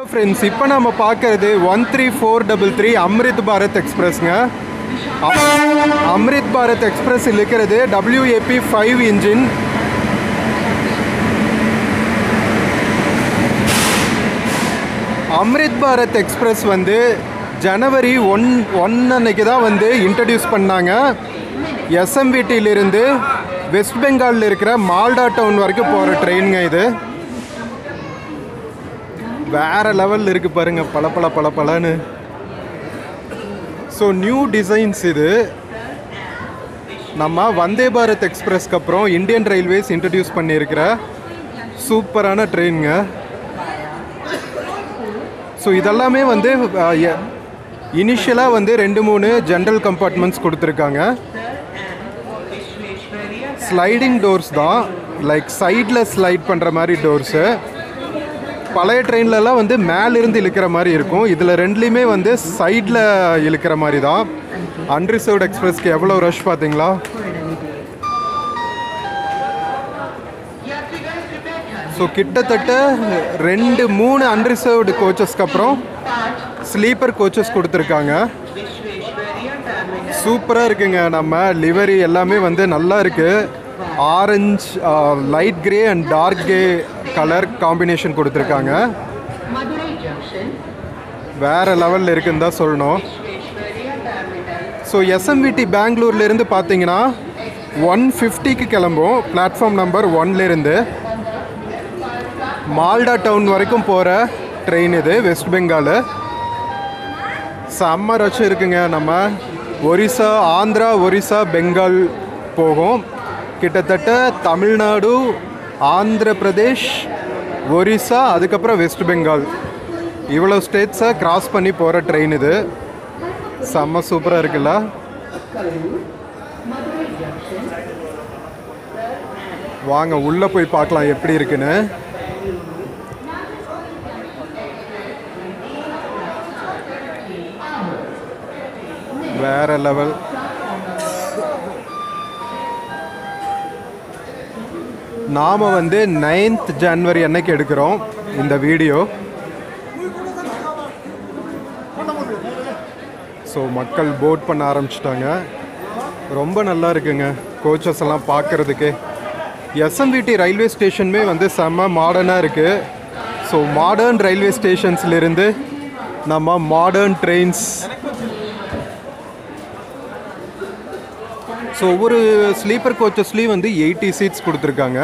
Friends இப்போ நம்ம பார்க்கறது one three four double three Amrit Bharat எக்ஸ்பிரஸ்ங்க Amrit Bharat express இருக்கிறது WAP five engine Amrit Bharat express வந்து ஜனவரி ஒன் ஒன் அன்னைக்கு தான் வந்து இன்ட்ரடியூஸ் பண்ணாங்க. எஸ்எம்பிடியிலிருந்து வெஸ்ட் பெங்காலில் இருக்கிற மால்டா டவுன் வரைக்கும் போகிற ட்ரெயினுங்க இது. வேற லெவலில் இருக்குது பாருங்க பல பல பல பலன்னு ஸோ நியூ டிசைன்ஸ் இது. நம்ம வந்தே பாரத் எக்ஸ்பிரஸ்க்கு அப்புறம் இந்தியன் ரயில்வேஸ் இன்ட்ரடியூஸ் பண்ணியிருக்கிற சூப்பரான ட்ரெயினுங்க ஸோ இதெல்லாமே வந்து இனிஷியலாக வந்து ரெண்டு மூணு ஜென்ரல் கம்பார்ட்மெண்ட்ஸ் கொடுத்துருக்காங்க. ஸ்லைடிங் டோர்ஸ் தான். லைக் சைடில் ஸ்லைட் பண்ணுற மாதிரி டோர்ஸு பழைய ட்ரெயின்லலாம் வந்து மேலிருந்து இழுக்கிற மாதிரி இருக்கும். இதில் ரெண்டுலேயுமே வந்து சைடில் இழுக்கிற மாதிரி தான். அன்ரிசர்வ்டு எக்ஸ்பிரஸ்க்கு எவ்வளோ ரஷ் பார்த்தீங்களா? ஸோ கிட்டத்தட்ட ரெண்டு மூணு அன்ரிசர்வ்டு கோச்சஸ்க்கு அப்புறம் ஸ்லீப்பர் கோச்சஸ் கொடுத்துருக்காங்க. சூப்பராக இருக்குங்க. நம்ம லிவரி எல்லாமே வந்து நல்லா இருக்குது orange light grey and dark grey colour combination கொடுத்துருக்காங்க. வேறு லெவலில் இருக்குன்னு தான் சொல்லணும். ஸோ எஸ்எம்விடி பெங்களூர்லேருந்து பார்த்தீங்கன்னா ஒன் ஃபிஃப்டிக்கு கிளம்பும். பிளாட்ஃபார்ம் நம்பர் ஒன்லேருந்து மால்டா டவுன் வரைக்கும் போகிற ட்ரெயின் இது வெஸ்ட் பெங்கால் செம்ம ரஷ் இருக்குங்க நம்ம. ஒரிசா ஆந்திரா ஒரிசா பெங்கால் போகும். கிட்டத்தட்ட தமிழ்நாடு ஆந்திர பிரதேஷ் ஒரிசா அதுக்கப்புறம் வெஸ்ட் பெங்கால். இவ்வளோ ஸ்டேட்ஸை கிராஸ் பண்ணி போகிற ட்ரெயின் இது. செம்ம சூப்பராக இருக்குல்ல. வாங்க உள்ளே போய் பார்க்கலாம் எப்படி இருக்குன்னு. வேற லெவல் நாம் வந்து நைன்த் ஜன்வரி அன்னைக்கு எடுக்கிறோம் இந்த வீடியோ ஸோ மக்கள் போட் பண்ண ஆரம்பிச்சிட்டாங்க. ரொம்ப நல்லா இருக்குங்க. கோச்சஸ் எல்லாம் பார்க்கறதுக்கு. எஸ்எம்விடி ரயில்வே ஸ்டேஷனுமே வந்து செம்ம மாடர்னாக இருக்குது ஸோ மாடர்ன் ரயில்வே ஸ்டேஷன்ஸ்லேருந்து நம்ம மாடர்ன் ட்ரெயின்ஸ் ஸோ ஒவ்வொரு ஸ்லீப்பர் கோச்சஸ்லேயும் வந்து எயிட்டி சீட்ஸ் கொடுத்துருக்காங்க.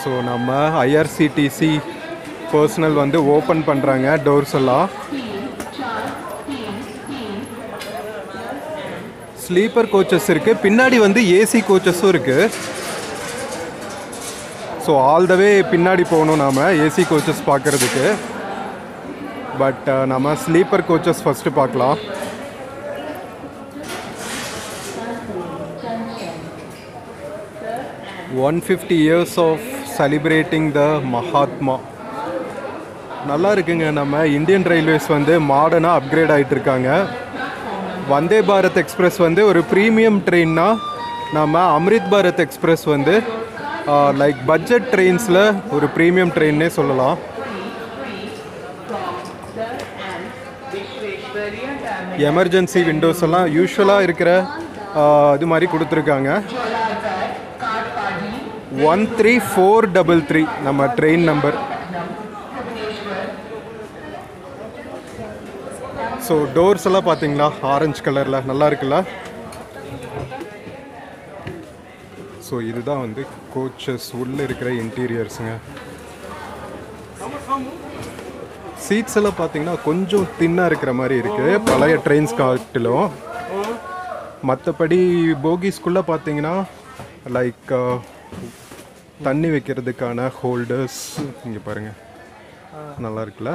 ஸோ நம்ம ஐஆர்சிடிசி பர்சனல் வந்து ஓப்பன் பண்ணுறாங்க டோர்ஸ் எல்லாம். ஸ்லீப்பர் கோச்சஸ் இருக்குது பின்னாடி வந்து ஏசி கோச்சஸும் இருக்குது ஸோ ஆல் த வே பின்னாடி போகணும் நாம் ஏசி கோச்சஸ் பார்க்குறதுக்கு. பட் நம்ம ஸ்லீப்பர் கோச்சஸ் ஃபஸ்ட்டு பார்க்கலாம். One fifty years of celebrating the Mahatma நல்லா இருக்குங்க நம்ம. இந்தியன் ரயில்வேஸ் வந்து மாடர்னாக அப்கிரேட் ஆகிட்டு இருக்காங்க. வந்தே பாரத் எக்ஸ்பிரஸ் வந்து ஒரு ப்ரீமியம் ட்ரெயின்னா நம்ம அம்ரித் பாரத் எக்ஸ்பிரஸ் வந்து லைக் பட்ஜெட் ட்ரெயின்ஸில் ஒரு ப்ரீமியம் ட்ரெயின்னே சொல்லலாம். எமர்ஜென்சி விண்டோஸ் எல்லாம் யூஸ்வலாக இருக்கிற இது மாதிரி கொடுத்துருக்காங்க. One three four double three நம்ம ட்ரெயின் நம்பர் ஸோ டோர்ஸ் எல்லாம் பார்த்தீங்களா? ஆரஞ்சு கலரில் நல்லா இருக்குல்ல? ஸோ இதுதான் வந்து கோச்சஸ் உள்ளே இருக்கிற இன்டீரியர்ஸுங்க சீட்ஸ் எல்லாம் பார்த்தீங்கன்னா கொஞ்சம் தின்னாக இருக்கிற மாதிரி இருக்குது பழைய ட்ரெயின்ஸ் காட்டிலும். மற்றபடி போகிஸ்குள்ளே பார்த்தீங்கன்னா லைக் uh, தண்ணி வைக்கிறதுக்கான ஹோல்டர்ஸ் இங்கே பாருங்கள் நல்லா இருக்குல்ல?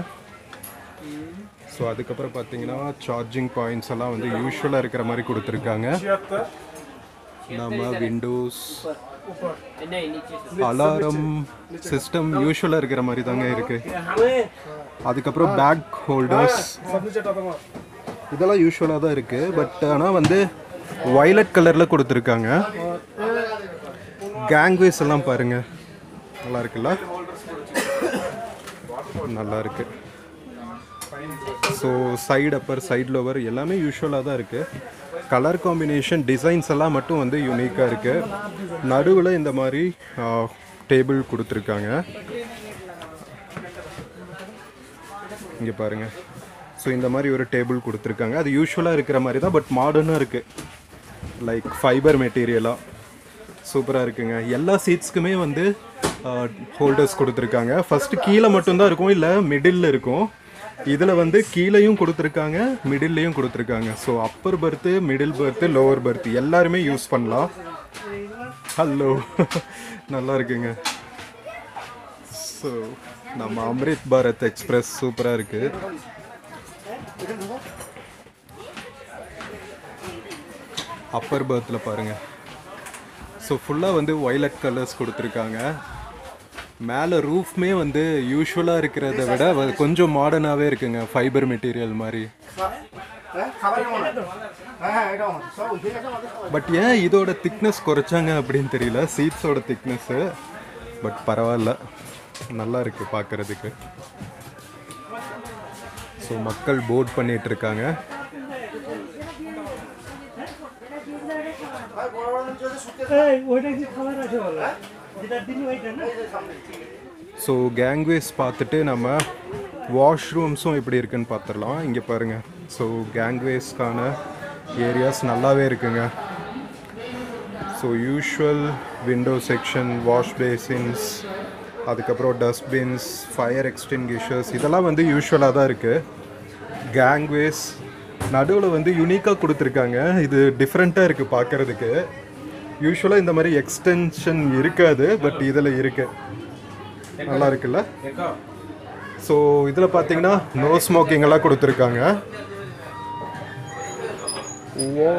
ஸோ அதுக்கப்புறம் பார்த்தீங்கன்னா சார்ஜிங் பாயிண்ட்ஸ் எல்லாம் வந்து யூஸ்வலாக இருக்கிற மாதிரி கொடுத்துருக்காங்க. நம்ம விண்டோஸ் அலாரம் சிஸ்டம் யூஸ்வலாக இருக்கிற மாதிரி தாங்க இருக்கு. அதுக்கப்புறம் பேக் ஹோல்டர்ஸ் இதெல்லாம் யூஸ்வலாக தான் இருக்கு. பட் ஆனால் வந்து வயலட் கலரில் கொடுத்துருக்காங்க. கேங்வேஸ் எல்லாம் பாருங்க. நல்லா இருக்குல்ல? நல்லா இருக்கு. So side upper side lower எல்லாமே யூஸ்வலாக தான் இருக்குது கலர் காம்பினேஷன் டிசைன்ஸ் எல்லாம் மட்டும் வந்து யூனிக்காக இருக்குது நடுவில் இந்த மாதிரி டேபிள் கொடுத்துருக்காங்க. இங்கே பாருங்க. ஸோ இந்த மாதிரி ஒரு டேபிள் கொடுத்துருக்காங்க. அது யூஸ்வலாக இருக்கிற மாதிரி தான் பட் மாடர்னாக இருக்குது லைக் ஃபைபர் மெட்டீரியலாக சூப்பராக இருக்குங்க. எல்லா சீட்ஸ்க்குமே வந்து ஹோல்டர்ஸ் கொடுத்துருக்காங்க. ஃபஸ்ட்டு கீழே மட்டும்தான் இருக்கும் இல்லை மிடில் இருக்கும். இதில் வந்து கீழேயும் கொடுத்துருக்காங்க மிடில்லையும் கொடுத்துருக்காங்க. So upper berth middle berth lower berth எல்லாருமே யூஸ் பண்ணலாம். ஹலோ நல்லா இருக்குங்க. ஸோ நம்ம அம்ரித் பாரத் எக்ஸ்பிரஸ் சூப்பராக இருக்குது அப்பர் பர்த்தில் பாருங்கள் ஸோ ஃபுல்லாக வந்து ஒய்லட் கலர்ஸ் கொடுத்துருக்காங்க. மேலே ரூஃப்மே வந்து யூஸ்வலாக இருக்கிறத விட வ- கொஞ்சம் மாடர்னாகவே இருக்குங்க ஃபைபர் மெட்டீரியல் மாதிரி பட் ஏன் இதோட திக்னஸ் குறைச்சாங்க அப்படின்னு தெரியல சீட்ஸோட திக்னஸ்ஸு பட் பரவாயில்ல நல்லா இருக்கு பார்க்கறதுக்கு ஸோ மக்கள் போட் பண்ணிட்டு இருக்காங்க এই ওইটা কি খাবার আছে বলো যেটা দিন ওইটা না ஸோ கேங்வேஸ் பார்த்துட்டு நம்ம வாஷ்ரூம்ஸும் எப்படி இருக்குன்னு பார்த்துடலாம். இங்கே பாருங்கள் ஸோ கேங்வேஸ்க்கான ஏரியாஸ் நல்லாவே இருக்குங்க. So usual window section wash basins அதுக்கப்புறம் டஸ்ட்பின்ஸ் ஃபயர் எக்ஸ்டிங்கிஷர்ஸ் இதெல்லாம் வந்து யூஷுவலாக தான் இருக்குது கேங்வேஸ் நடுவில் வந்து யூனிக்காக கொடுத்துருக்காங்க. இது டிஃப்ரெண்ட்டாக இருக்குது பார்க்குறதுக்கு. யூஸ்வலாக இந்த மாதிரி எக்ஸ்டென்ஷன் இருக்காது பட் இதில் இருக்குது நல்லா இருக்குல்ல? ஸோ இதில் பார்த்தீங்கன்னா நோ ஸ்மோக்கிங் எல்லாம் கொடுத்துருக்காங்க. ஓ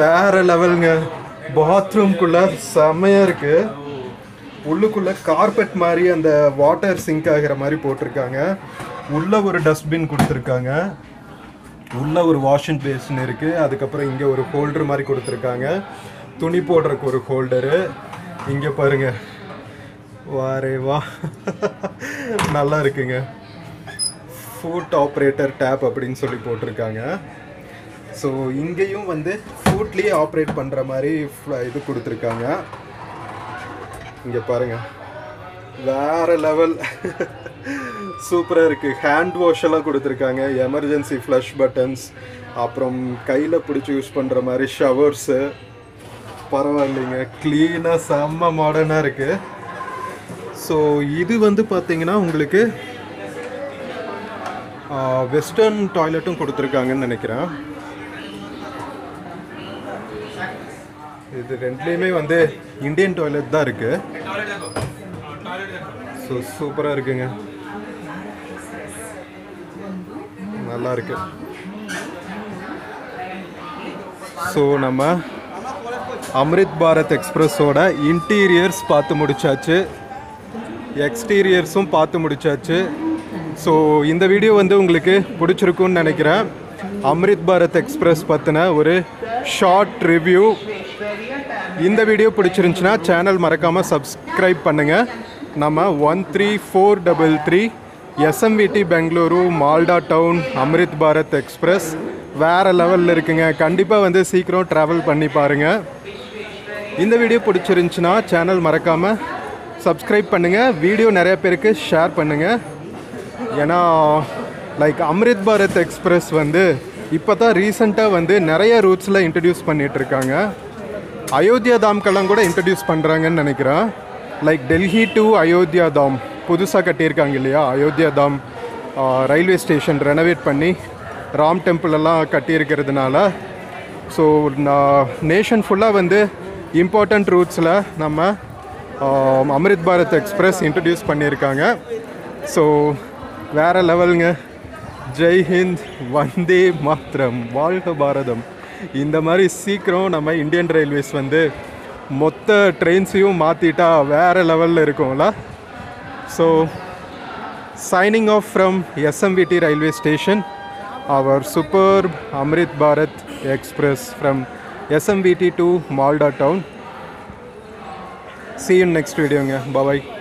வேற லெவலுங்க பாத்ரூம்குள்ள செம்மையாக இருக்கு. உள்ளுக்குள்ள கார்பெட் மாதிரி அந்த வாட்டர் சிங்க் ஆகிற மாதிரி போட்டிருக்காங்க. உள்ள ஒரு டஸ்ட்பின் கொடுத்துருக்காங்க. உள்ள ஒரு வாஷிங் பேசின் இருக்கு. அதுக்கப்புறம் இங்கே ஒரு ஹோல்டர் மாதிரி கொடுத்துருக்காங்க. துணி போடுறக்கு ஒரு ஹோல்டரு. இங்கே பாருங்க. வாரே வா. நல்லா இருக்குங்க. ஃபுட் ஆப்ரேட்டர் டேப் அப்படின்னு சொல்லி போட்டிருக்காங்க. ஸோ இங்கேயும் வந்து ஃபுட்லேயே ஆப்ரேட் பண்ணுற மாதிரி இது கொடுத்துருக்காங்க. இங்கே பாருங்க. வேற லெவல் சூப்பராக இருக்குது ஹேண்ட் வாஷ் எல்லாம் கொடுத்துருக்காங்க. எமர்ஜென்சி ஃப்ளஷ் பட்டன்ஸ் அப்புறம் கையில் பிடிச்சி யூஸ் பண்ணுற மாதிரி ஷவர்ஸு பரவாயில்லைங்க. க்ளீனாக செம்ம மாடர்னாக இருக்குது ஸோ இது வந்து பார்த்தீங்கன்னா உங்களுக்கு வெஸ்டர்ன் டாய்லெட்டும் கொடுத்துருக்காங்கன்னு நினைக்கிறேன். இது ரெண்டுலேயுமே வந்து இந்தியன் டாய்லெட் தான் இருக்குது ஸோ சூப்பராக இருக்குங்க. நல்லா இருக்கு. ஸோ நம்ம அம்ரித் பாரத் எக்ஸ்பிரஸோட இன்டீரியர்ஸ் பார்த்து முடிச்சாச்சு. எக்ஸ்டீரியர்ஸும் பார்த்து முடிச்சாச்சு. ஸோ இந்த வீடியோ வந்து உங்களுக்கு பிடிச்சிருக்கும்னு நினைக்கிறேன். அம்ரித் பாரத் எக்ஸ்பிரஸ் பற்றின ஒரு ஷார்ட் ரிவ்யூ. இந்த வீடியோ பிடிச்சிருந்துச்சின்னா சேனல் மறக்காமல் சப்ஸ்கிரைப் பண்ணுங்கள் நம்ம one three four double three SMVT Bengaluru Malda town Amrit Bharat express. வேறு லெவலில் இருக்குங்க. கண்டிப்பாக வந்து சீக்கிரம் ட்ராவல் பண்ணி பாருங்கள் இந்த வீடியோ பிடிச்சிருந்துச்சுன்னா சேனல் மறக்காமல் சப்ஸ்கிரைப் பண்ணுங்கள் வீடியோ நிறைய பேருக்கு ஷேர் பண்ணுங்கள் ஏன்னா லைக் அம்ரித் பாரத் எக்ஸ்பிரஸ் வந்து இப்போ தான் ரீசெண்டாக வந்து நிறைய ரூட்ஸில் இன்ட்ரடியூஸ் பண்ணிகிட்ருக்காங்க அயோத்தியா தாம்கெல்லாம் கூட இன்ட்ரடியூஸ் பண்ணுறாங்கன்னு நினைக்கிறேன். லைக் டெல்லி டு அயோத்தியா தாம் புதுசாக கட்டியிருக்காங்க இல்லையா? அயோத்தியா தாம் ரயில்வே ஸ்டேஷன் ரெனோவேட் பண்ணி ராம் டெம்பிள் எல்லாம் கட்டியிருக்கிறதுனால. ஸோ நான் நேஷன் ஃபுல்லாக வந்து இம்பார்ட்டண்ட் ரூட்ஸில் நம்ம அமிர்த் பாரத் எக்ஸ்பிரஸ் இன்ட்ரடியூஸ் பண்ணியிருக்காங்க. ஸோ வேறு லெவலுங்க. ஜெய் ஹிந்த் வந்தே மாத்திரம் வாழ்க பாரதம். இந்த மாதிரி சீக்கிரம் நம்ம இந்தியன் ரயில்வேஸ் வந்து மொத்த ட்ரெயின்ஸையும் மாற்றிட்டா வேறு லெவலில் இருக்கும்ல. So signing off from SMVT railway station our super Amrit Bharat express from SMVT to Malda town. See you in next video bye bye